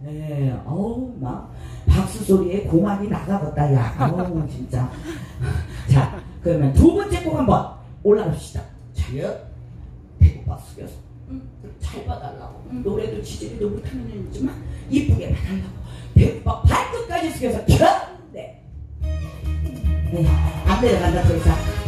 네, 어우, 막, 박수 소리에 공안이 나가겠다, 야. 어우, 진짜. 자, 그러면 두 번째 곡 한번 올라갑시다. 자기야, 배고파 숙여서. 응, 잘 봐달라고. 응. 노래도 지지리도 못하면 있지만, 이쁘게 봐달라고. 배고파 발끝까지 숙여서, 네. 네, 안 내려간다, 더 이상.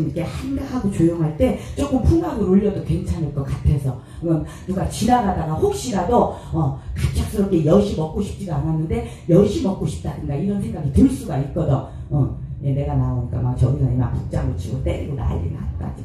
지금 이렇게 한가하고 조용할 때 조금 풍악을 올려도 괜찮을 것 같아서 어, 누가 지나가다가 혹시라도 어, 갑작스럽게 엿이 먹고 싶지가 않았는데 엿이 먹고 싶다든가 이런 생각이 들 수가 있거든. 어, 예, 내가 나오니까 막 저기서 막 북장구 치고 때리고 난리 났다. 가자.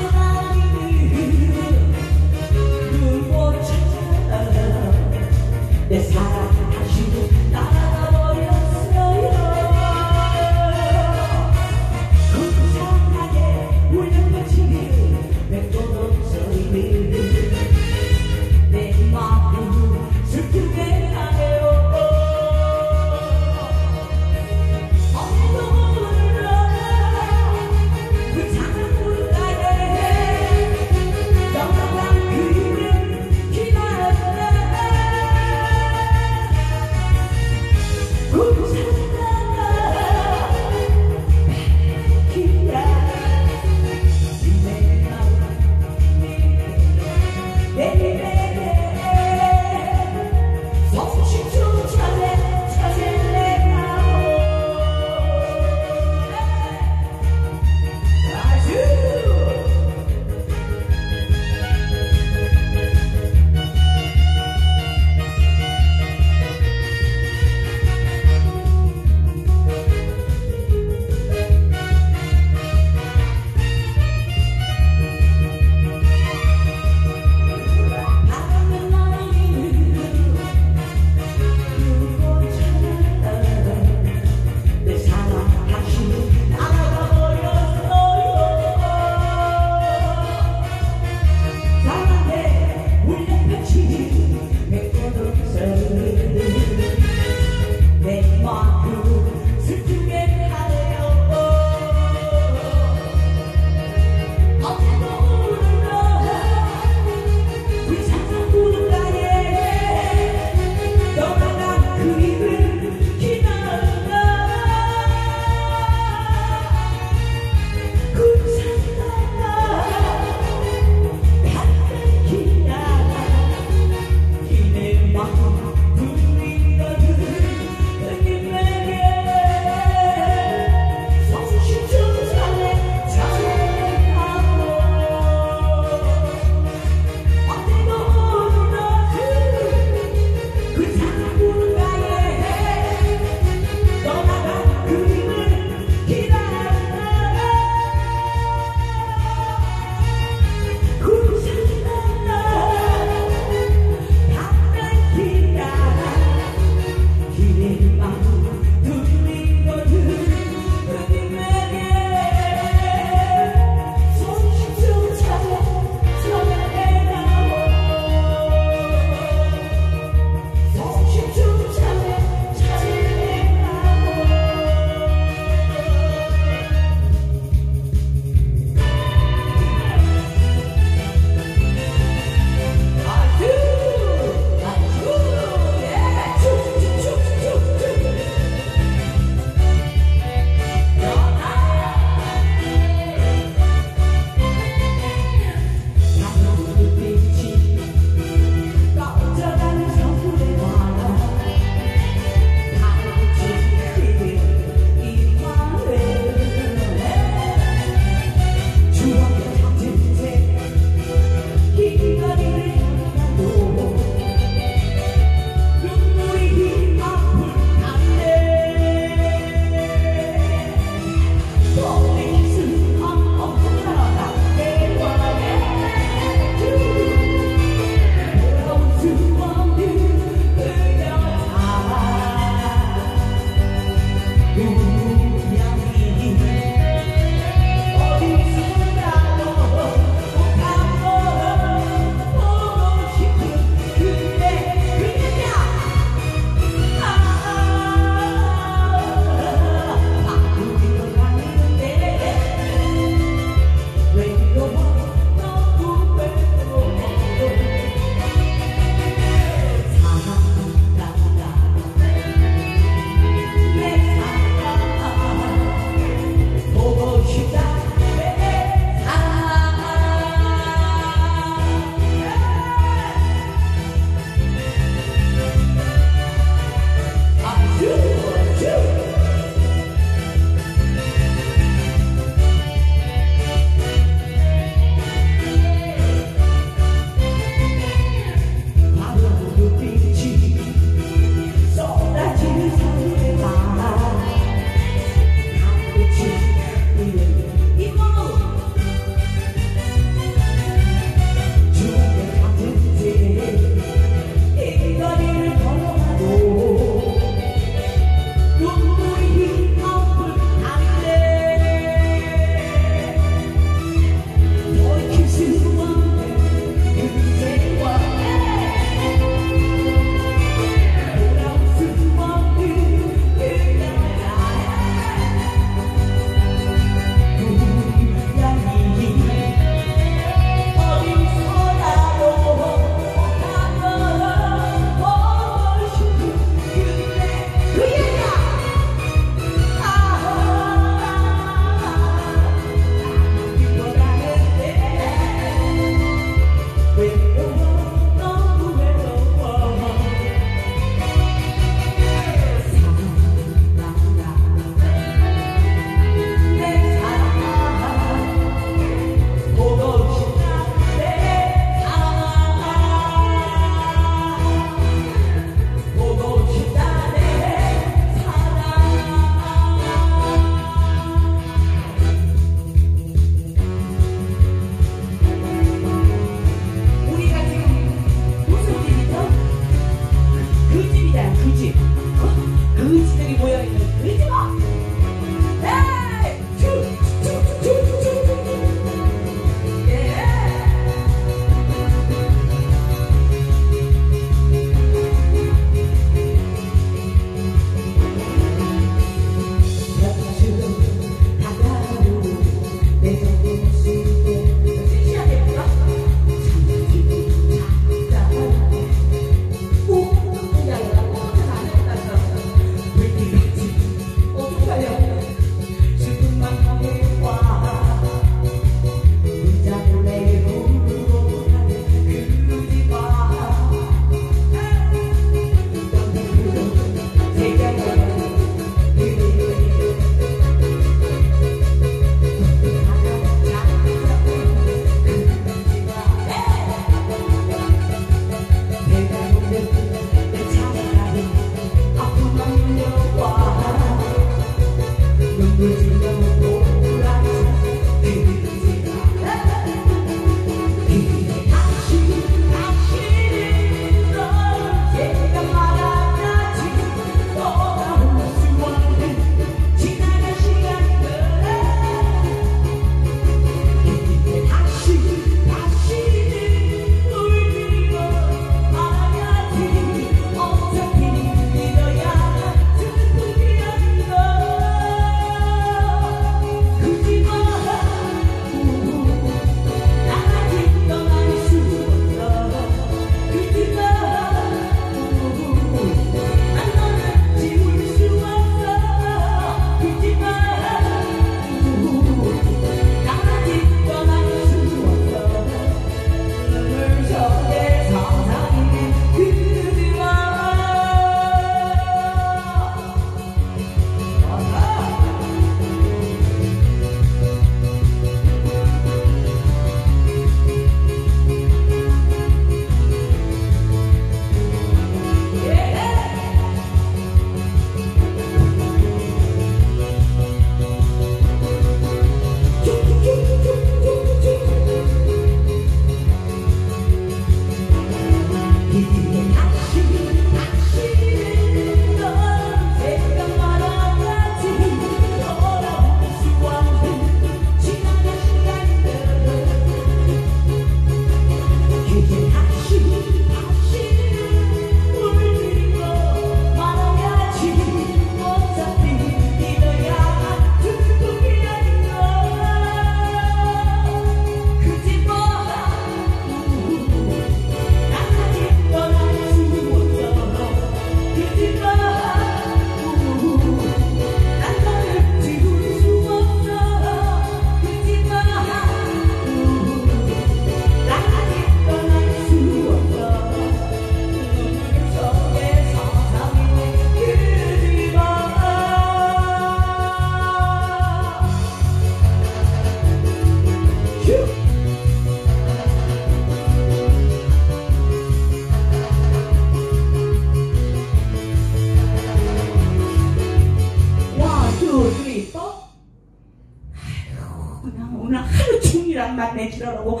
내 지랄하고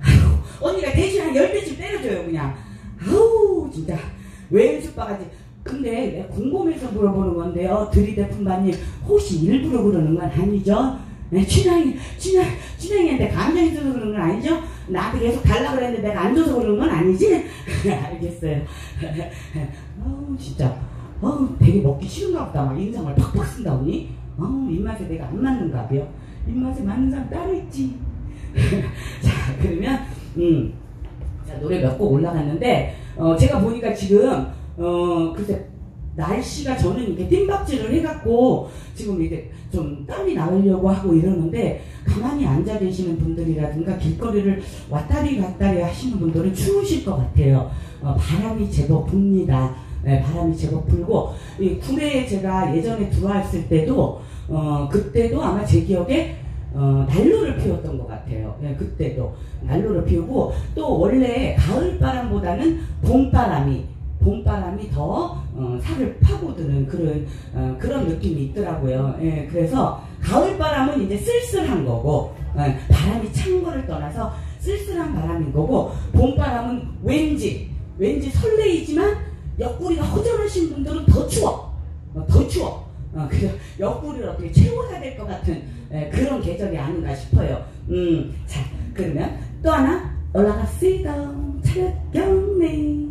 아이고 언니가 대신 한 열대쯤 때려줘요 그냥 아우 진짜 왜 연습바가지 근데 내가 궁금해서 물어보는 건데요 드리대 품바님 혹시 일부러 그러는 건 아니죠? 네, 친양이, 친양, 친양이한테 감정이 있어서 그런 건 아니죠? 나한테 계속 달라 그랬는데 내가 안 줘서 그런 건 아니지? 알겠어요. 아우, 진짜. 어우, 되게 먹기 싫은가 보다. 막 인상을 팍팍 쓴다, 보니. 어우, 입맛에 내가 안 맞는가 봐요. 입맛에 맞는 사람 따로 있지. 자, 그러면, 음. 자, 노래 몇 곡 올라갔는데, 어, 제가 보니까 지금, 어, 글쎄, 날씨가 저는 이렇게 띵박질을 해갖고 지금 이게 좀 땀이 나으려고 하고 이러는데 가만히 앉아 계시는 분들이라든가 길거리를 왔다리 갔다리 하시는 분들은 추우실 것 같아요. 어, 바람이 제법 붑니다. 네, 바람이 제법 불고 이 구례에 제가 예전에 들어왔을 때도 어, 그때도 아마 제 기억에 어, 난로를 피웠던 것 같아요. 네, 그때도 난로를 피우고 또 원래 가을 바람보다는 봄바람이 봄바람이 더 어, 살을 파고드는 그런 어, 그런 느낌이 있더라고요. 예, 그래서 가을바람은 이제 쓸쓸한 거고 예, 바람이 찬 거를 떠나서 쓸쓸한 바람인 거고 봄바람은 왠지 왠지 설레이지만 옆구리가 허전하신 분들은 더 추워 어, 더 추워 어, 그래서 옆구리를 어떻게 채워야 될 것 같은 예, 그런 계절이 아닌가 싶어요. 음, 자 그러면 또 하나 올라갔습니다. 차렷 경례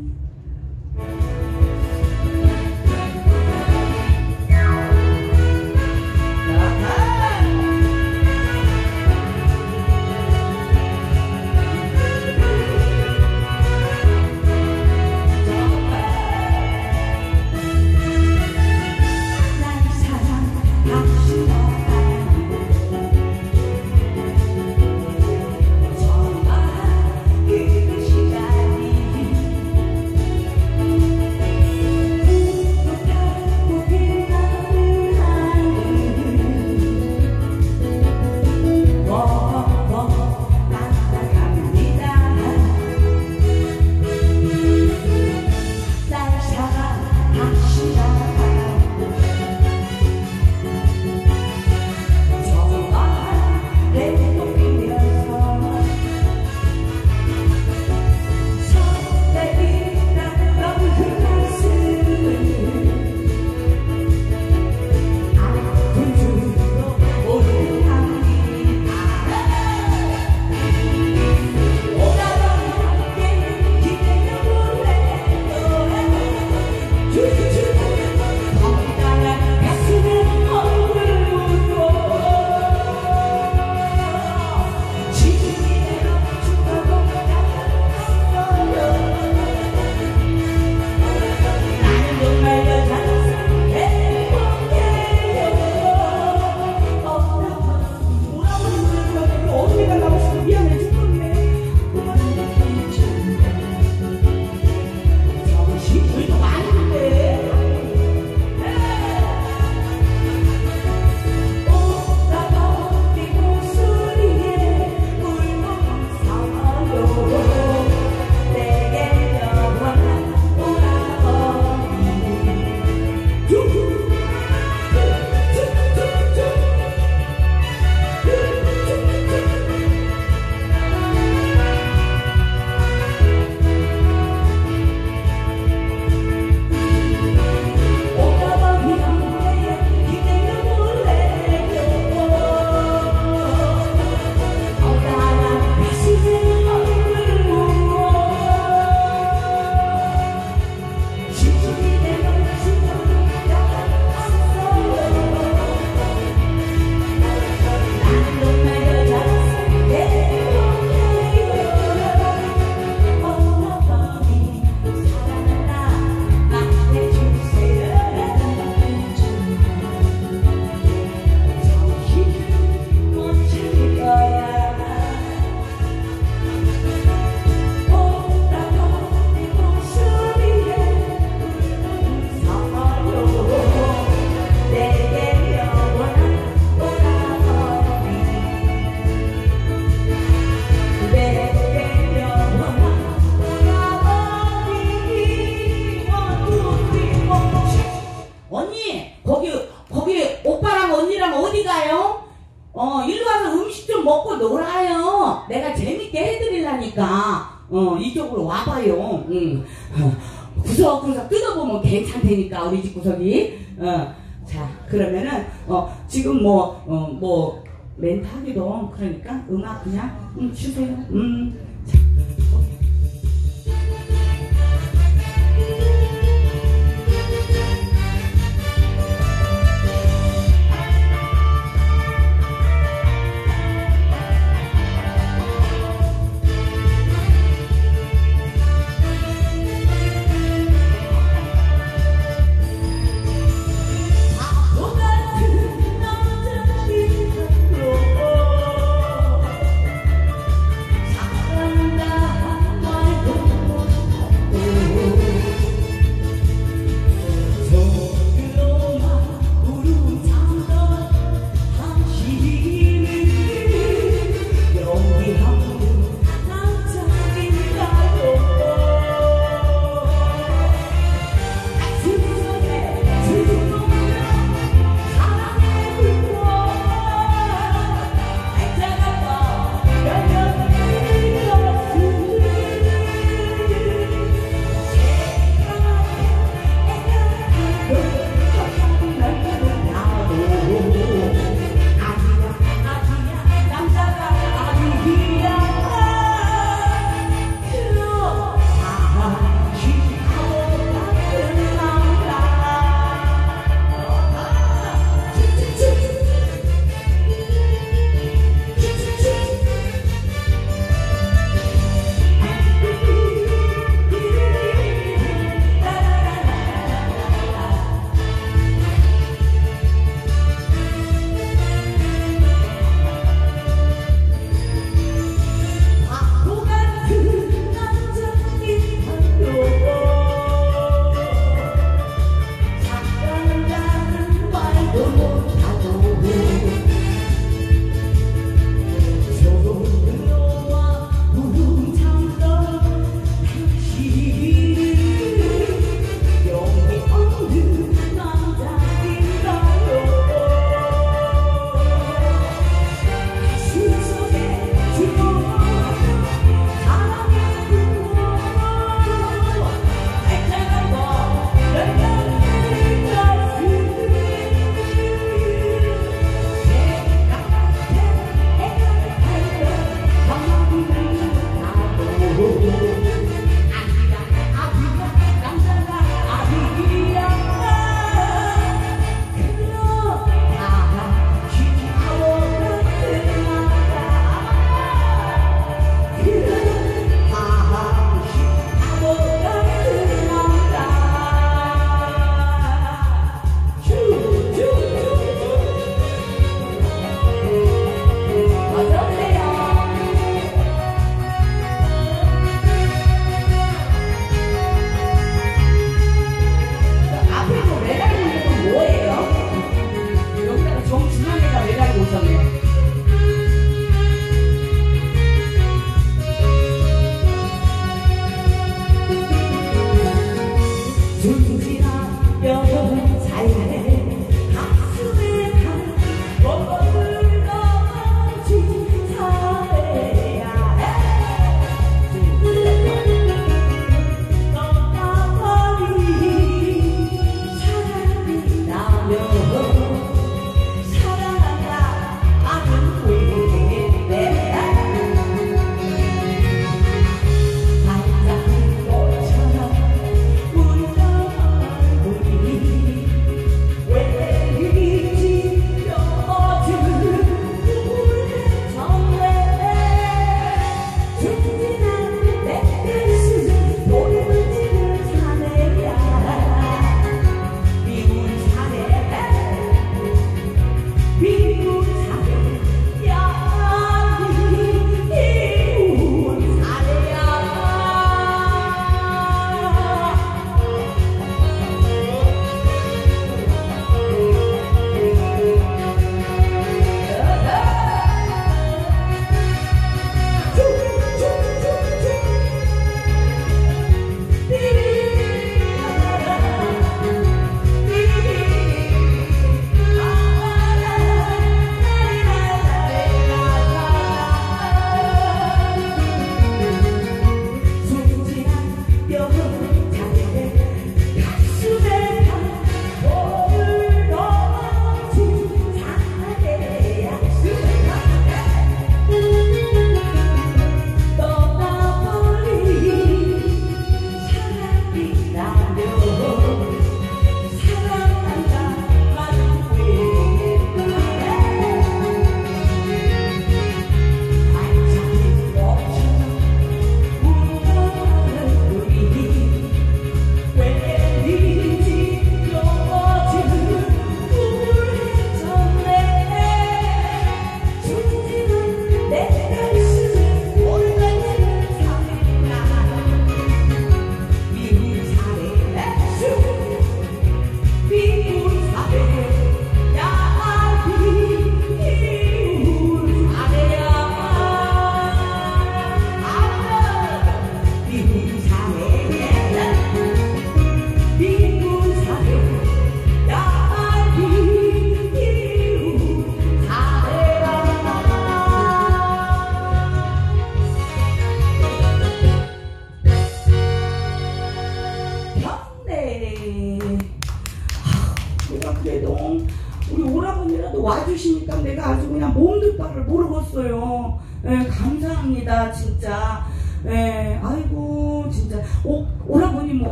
소리도 그러니까 음악 그냥 음, 주세요. 음.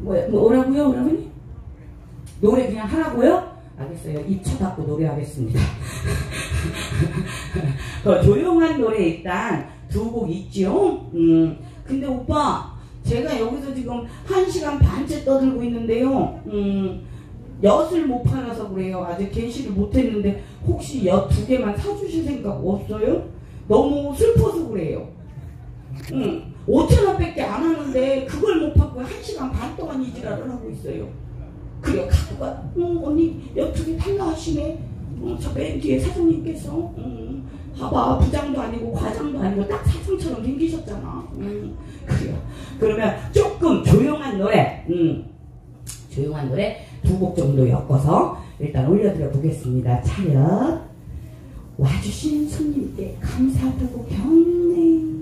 뭐, 뭐라고요 오라버니? 노래 그냥 하라고요? 알겠어요 입 쳐닫고 노래하겠습니다 어, 조용한 노래 일단 두 곡 있죠 음, 근데 오빠 제가 여기서 지금 한 시간 반째 떠들고 있는데요. 음, 엿을 못 팔아서 그래요. 아직 개시를 못 했는데 혹시 엿 두 개만 사주실 생각 없어요? 너무 슬퍼서 그래요. 음, 5천 원밖에 안 하는데 그걸 못 받고 한 시간 반 동안 이 지랄을 하고 있어요. 그래 갖고 가. 어, 언니 엿두개 탈라 하시네. 어, 저맨 뒤에 사장님께서 음, 봐봐 부장도 아니고 과장도 아니고 딱 사장처럼 생기셨잖아. 음, 그래요. 그러면 조금 조용한 노래, 음, 조용한 노래 두 곡 정도 엮어서 일단 올려드려 보겠습니다. 차렷. 와주신 손님께 감사하다고 경례.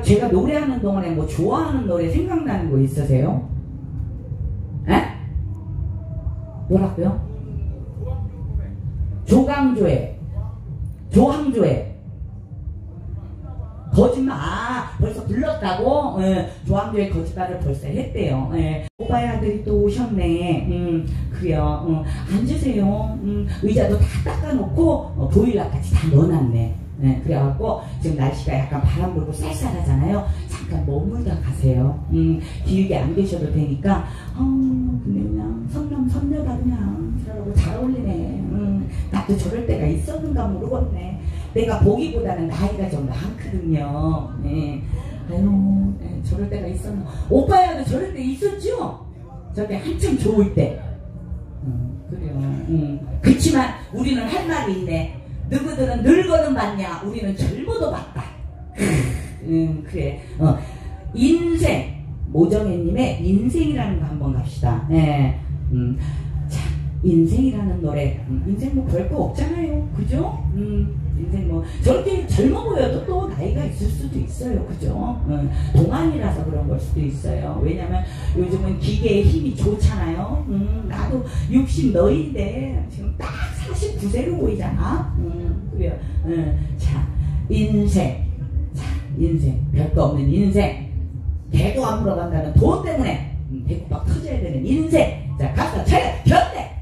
내가 제가 노래하는 동안에 뭐 좋아하는 노래 생각나는 거 있으세요? 에? 뭐라고요? 조강조의 조항조의 거짓말. 아 벌써 불렀다고? 예, 조항조의 거짓말을 벌써 했대요. 예. 오빠의 아들이 또 오셨네. 음, 그래요. 음, 앉으세요. 음, 의자도 다 닦아놓고 어, 보일러까지 다 넣어놨네 네, 그래갖고 지금 날씨가 약간 바람 불고 쌀쌀하잖아요. 잠깐 머물다 가세요. 음, 길게 안 계셔도 되니까 어, 근데 그냥 성남 선녀가 그냥 저러고 잘 어울리네. 음, 나도 저럴 때가 있었는가 모르겠네. 내가 보기보다는 나이가 좀 많거든요. 네. 아유, 네, 저럴 때가 있었나. 오빠야도 저럴 때 있었죠? 저때 한참 좋을 때. 음, 그래요. 음. 그렇지만 우리는 할 말이 있네. 누구들은 늙어는 봤냐 우리는 젊어도 봤다 음, 그래 어. 인생 모정혜님의 인생이라는 거 한번 갑시다 네. 음. 자, 인생이라는 노래 음, 인생 뭐 별거 없잖아요 그죠? 음, 인생 뭐 저렇게 젊어 보여도 또 나이가 있을 수도 있어요. 그죠? 음, 동안이라서 그런 걸 수도 있어요. 왜냐면 요즘은 기계의 힘이 좋잖아요. 음, 나도 60 너인데 지금 딱 49세로 보이잖아. 음, 그래요. 음, 자 인생. 자 인생. 별거 없는 인생. 개도 안 물어간다는 돈 때문에 배고파 터져야 되는 인생. 자 가서 차려 견내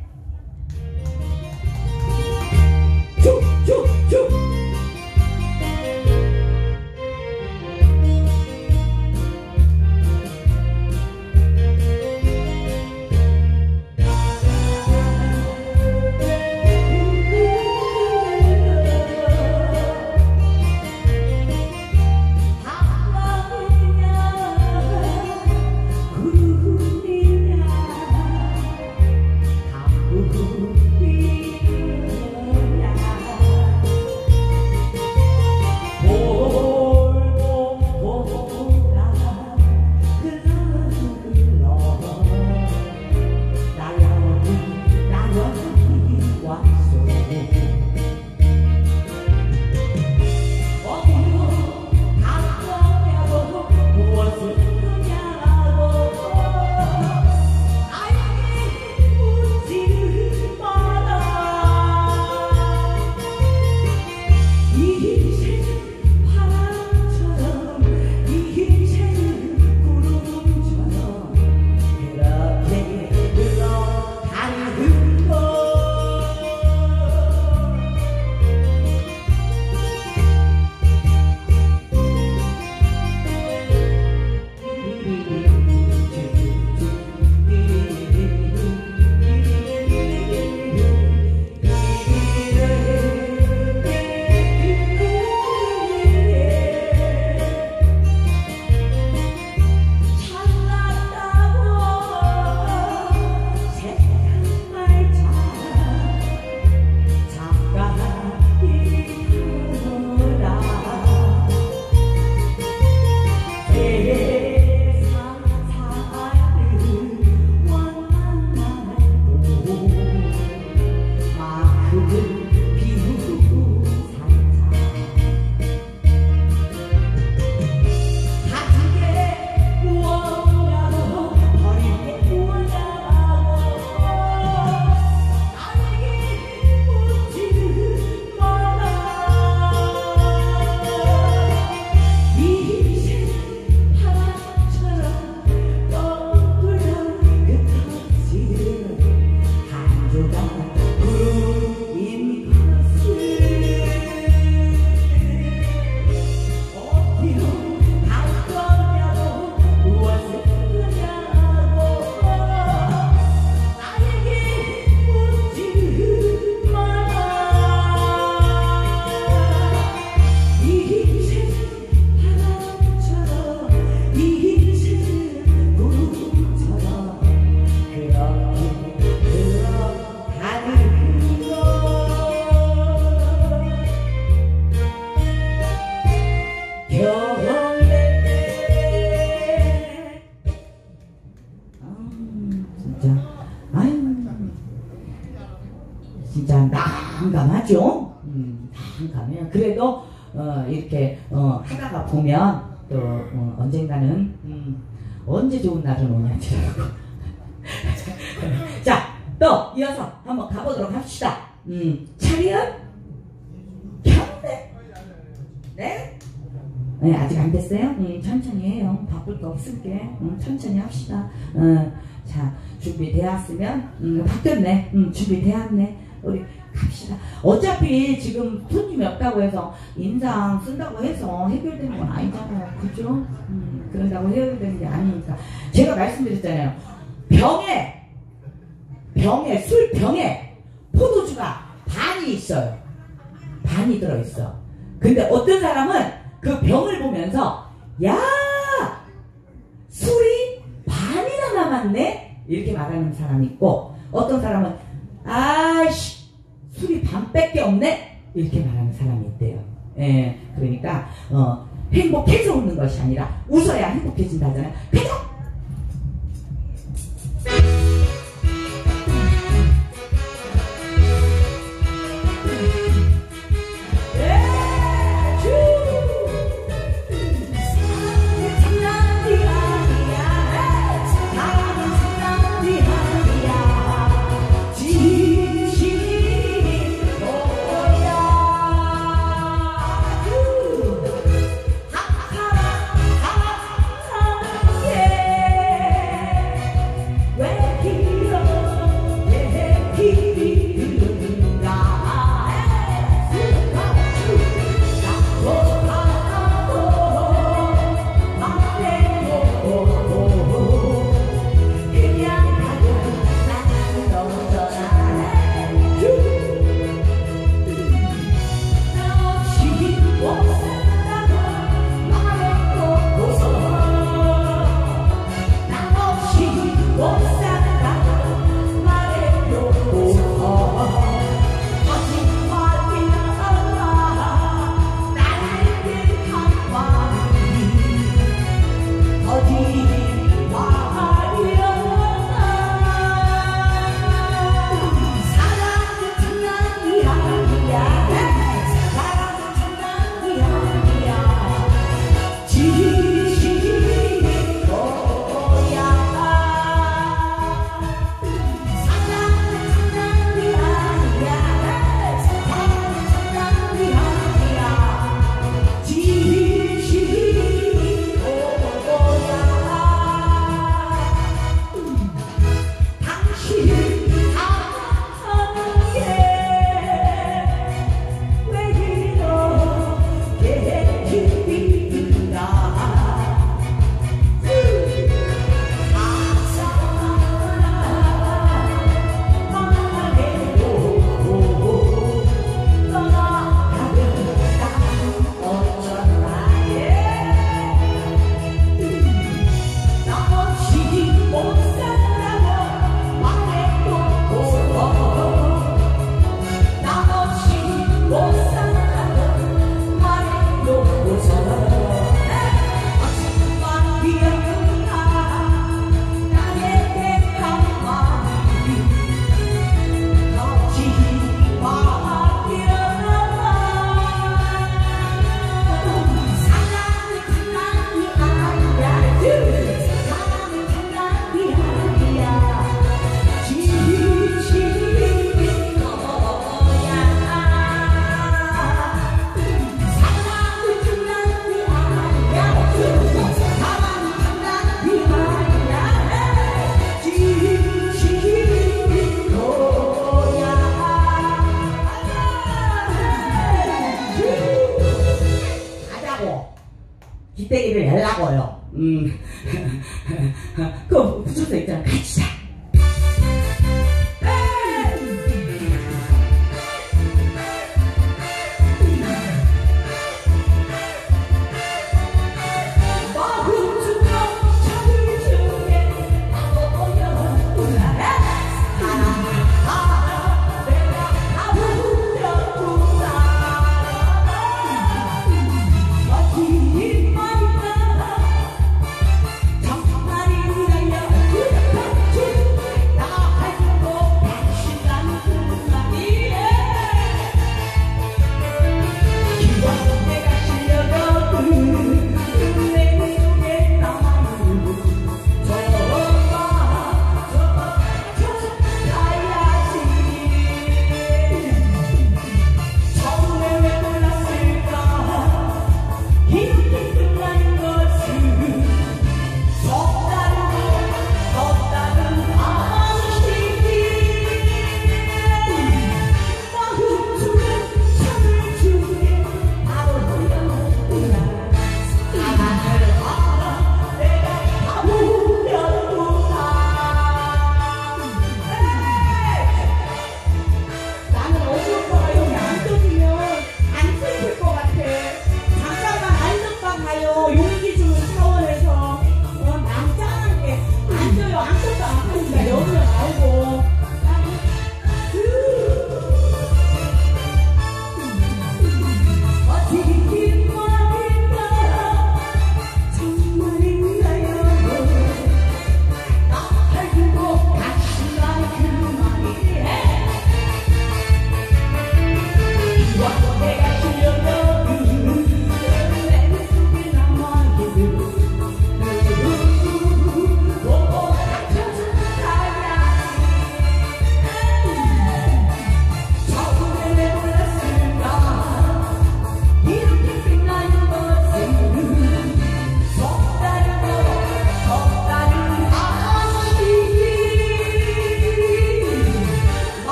보면 또 어, 언젠가는 음, 언제 좋은 날은 오냐지라고. 자, 또 이어서 한번 가보도록 합시다. 음, 차리언 경례. 네? 네, 아직 안 됐어요? 음, 천천히 해요. 바쁠 거 없을게. 음, 천천히 합시다. 음, 자, 준비되었으면, 음, 바뀌었네. 음, 준비되었네. 우리 갑시다. 어차피 지금 손님이 없다고 해서 인상 쓴다고 해서 해결되는 건 아니잖아요. 그죠? 음, 그런다고 해결되는 게 아니니까. 제가 말씀드렸잖아요. 병에, 병에, 술 병에 포도주가 반이 있어요. 반이 들어있어. 근데 어떤 사람은 그 병을 보면서, 야! 술이 반이나 남았네? 이렇게 말하는 사람이 있고, 어떤 사람은, 아씨, 술이 반밖에 없네? 이렇게 말하는 사람이 있대요. 예, 그러니까 어, 행복해서 웃는 것이 아니라 웃어야 행복해진다잖아요. 가자!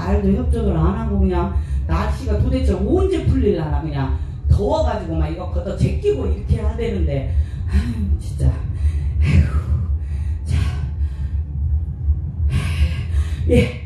날도 협정을 안 하고 그냥 날씨가 도대체 언제 풀릴라나 그냥 더워가지고 막 이거 걷어 제끼고 이렇게 해야 되는데 아휴 진짜 아휴 자 예.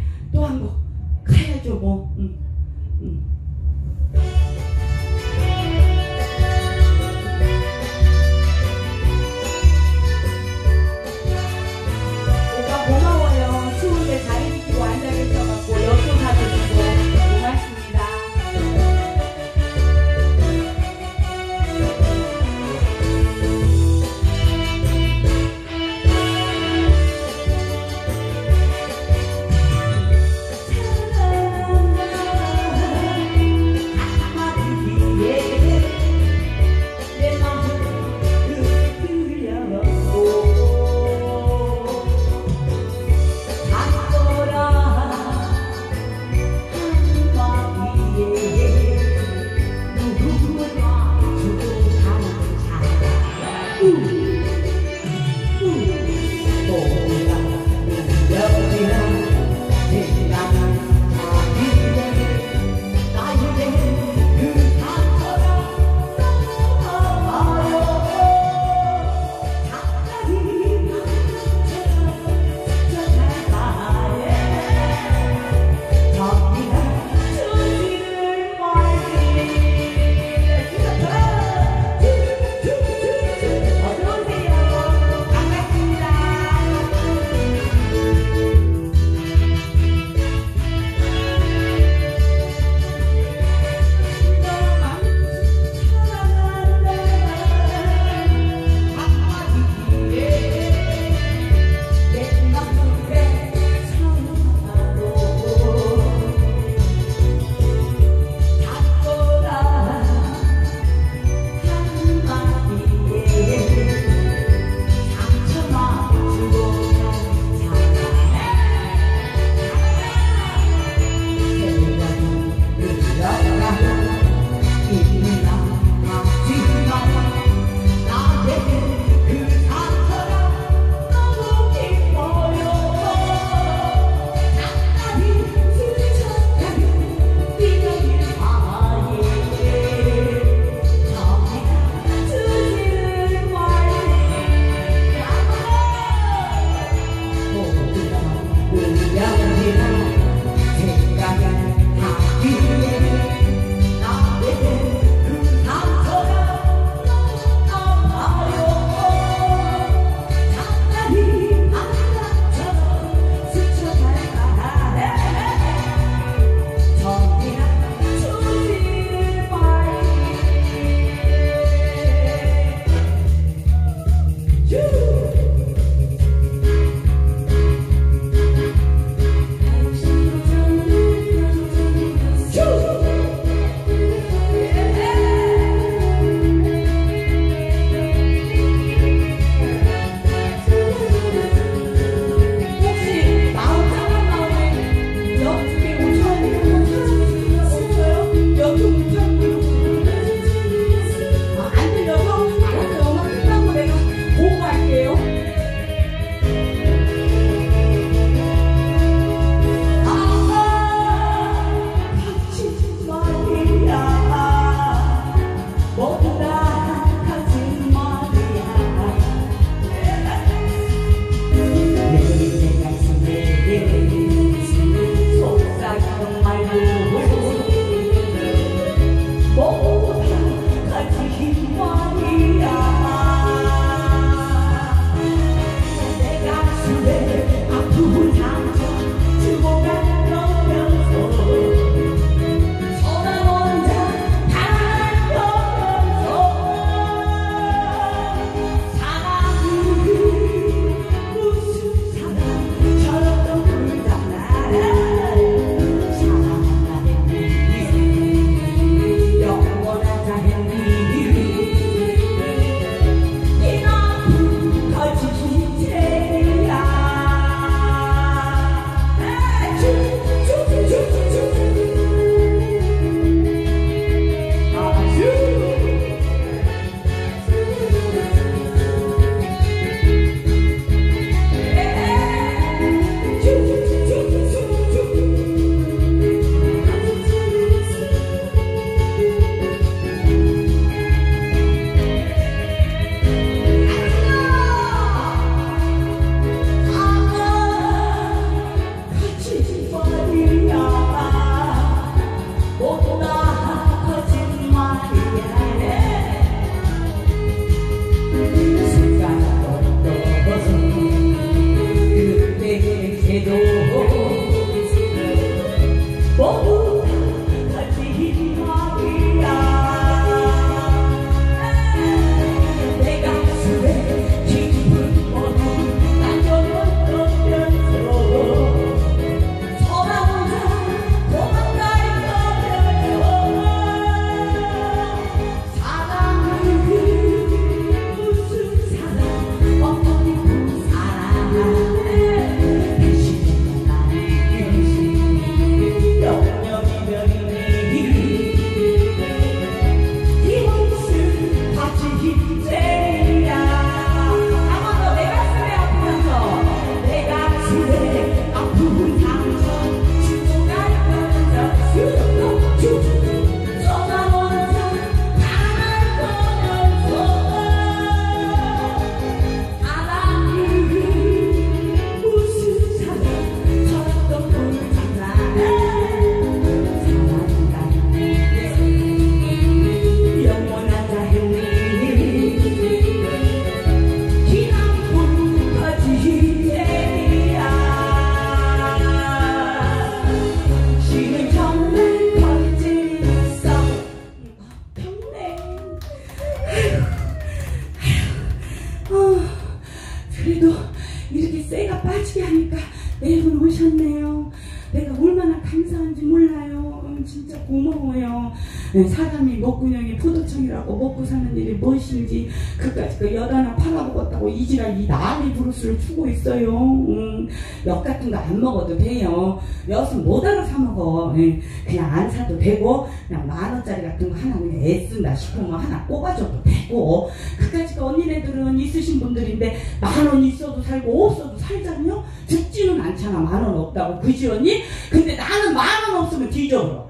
같은 거 안 먹어도 돼요. 엿은 못 알아 사 먹어. 네, 그냥 안 사도 되고 그냥 만 원짜리 같은 거 하나 그냥 애쓴다 싶으면 하나 꼽아줘도 되고 그까지 그 언니네들은 있으신 분들인데 만 원 있어도 살고 없어도 살잖아요. 듣지는 않잖아 만 원 없다고 그지 언니? 근데 나는 만 원 없으면 뒤져버려.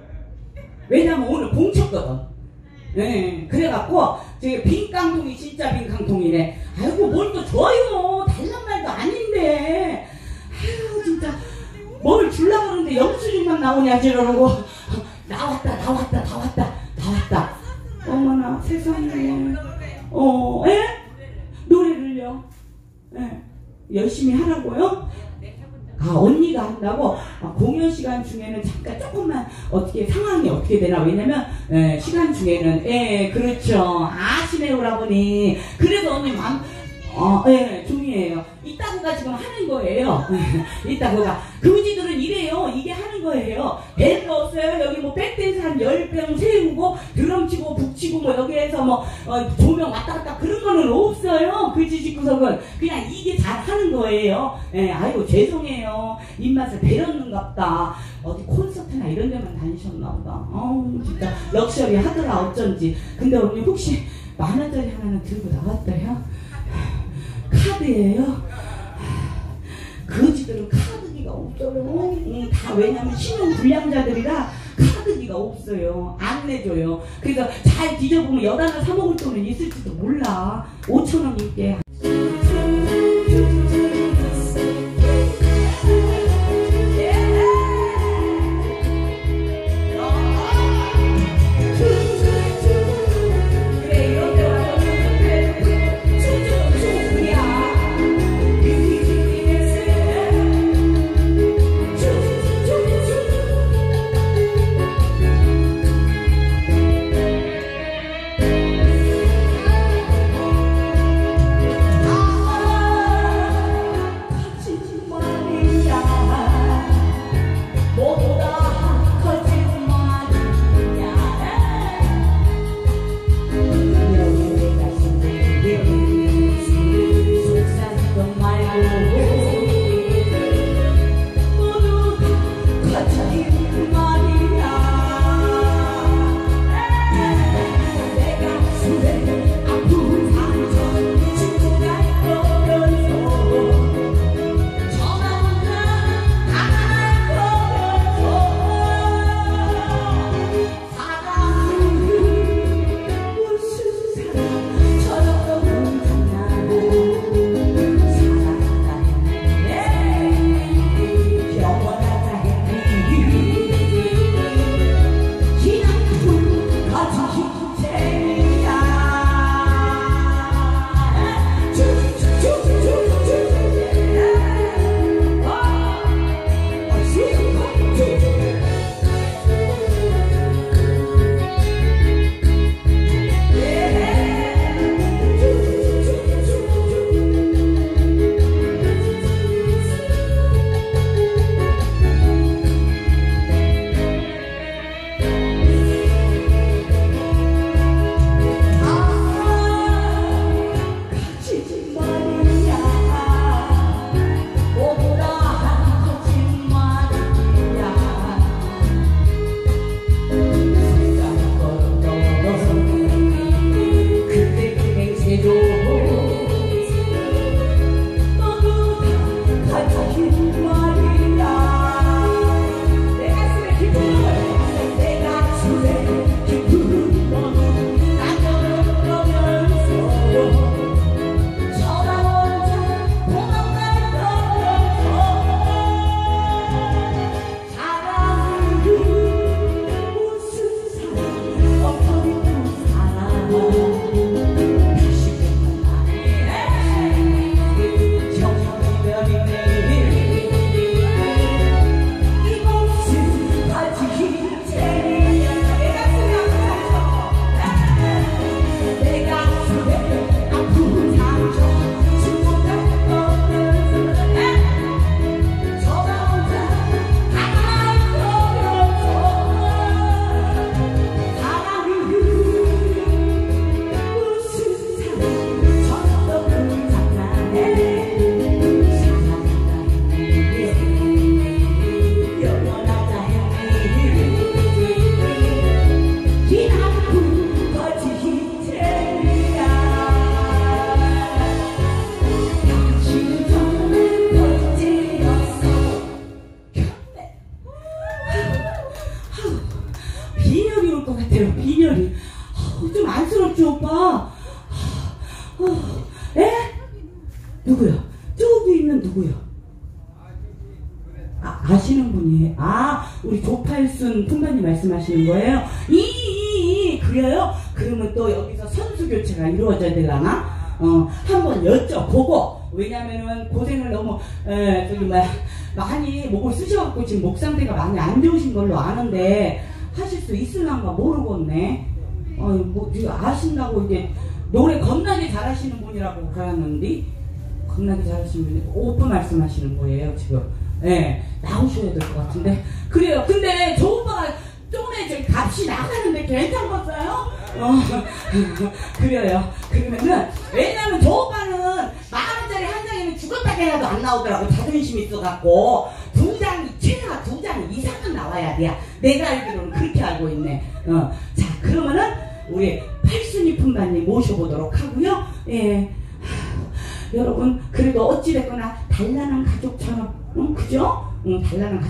왜냐면 오늘 공쳤거든. 네, 그래갖고 저기 빈 깡통이 진짜 빈 깡통이네. 아이고 뭘 또 줘요. 달란 말도 아닌데. 아유 진짜 뭘 줄라 그러는데 영수증만 나오냐 저러고 나왔다 나왔다 다 왔다 다 왔다. 어머나 세상에. 어, 에? 노래를요. 예. 열심히 하라고요? 아 언니가 한다고 아, 공연 시간 중에는 잠깐 조금만 어떻게 상황이 어떻게 되나 왜냐면 에, 예, 시간 중에는 예 그렇죠 아시네 오라버니 그래서 언니 맘 어, 예, 중이에요. 이따구가 지금 하는 거예요. 이따구가. 그지들은 이래요. 이게 하는 거예요. 벨도 없어요. 여기 뭐 백댄스 한 10명 세우고, 드럼 치고, 북 치고, 뭐 여기에서 뭐, 어, 조명 왔다 갔다 그런 거는 없어요. 그지 집구석은. 그냥 이게 잘 하는 거예요. 예, 아이고, 죄송해요. 입맛을 배렸는갑다. 어디 콘서트나 이런 데만 다니셨나 보다. 어우, 진짜 럭셔리 하더라, 어쩐지. 근데 언니 혹시 만 원짜리 하나는 들고 나왔어요? 카드예요. 거지들은 카드기가 없어요. 응, 다 왜냐면 신용 불량자들이라 카드기가 없어요. 안 내줘요. 그래서 잘 뒤져보면 여단을 사먹을 돈은 있을지도 몰라. 5천 원 있게. 많이 안 좋으신 걸로 아는데, 하실 수 있을란가 모르겠네. 어, 뭐, 아신다고 이제, 노래 겁나게 잘하시는 분이라고 그러는데, 겁나게 잘하시는 분이, 오빠 말씀하시는 거예요, 지금. 예, 나오셔야 될 것 같은데.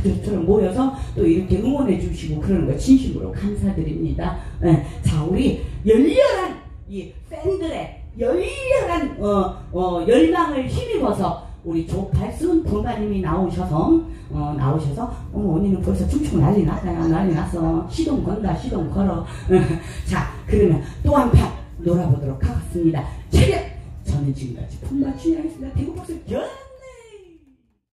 가족처럼 모여서 또 이렇게 응원해 주시고 그러는 거 진심으로 감사드립니다. 예, 자 우리 열렬한 이 팬들의 열렬한 어, 어, 열망을 힘입어서 우리 조팔순 분바님이 나오셔서 어, 나오셔서 어머 언니는 벌써 춤추고 난리 났다 난리 났어. 시동 건다 시동 걸어. 자 그러면